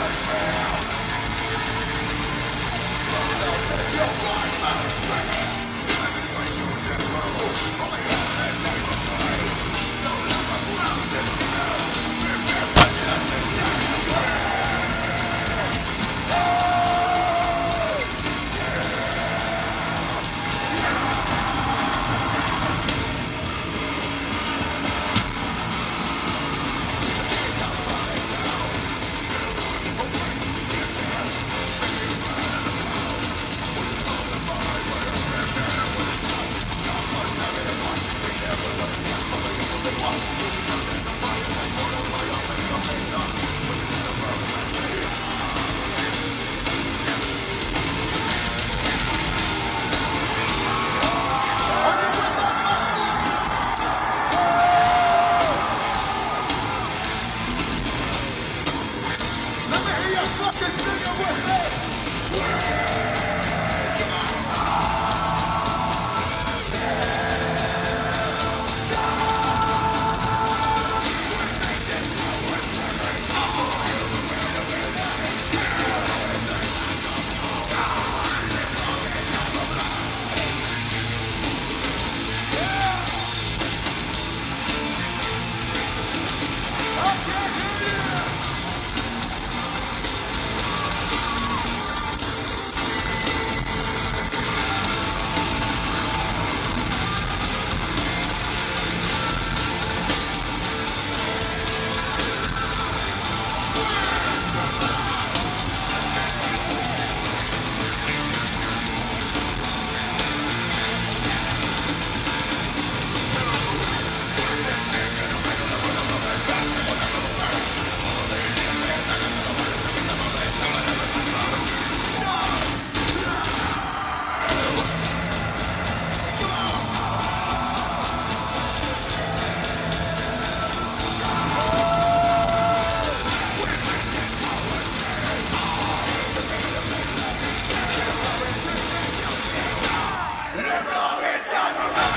Your life. Motherfucker sing it with me. Cyberman!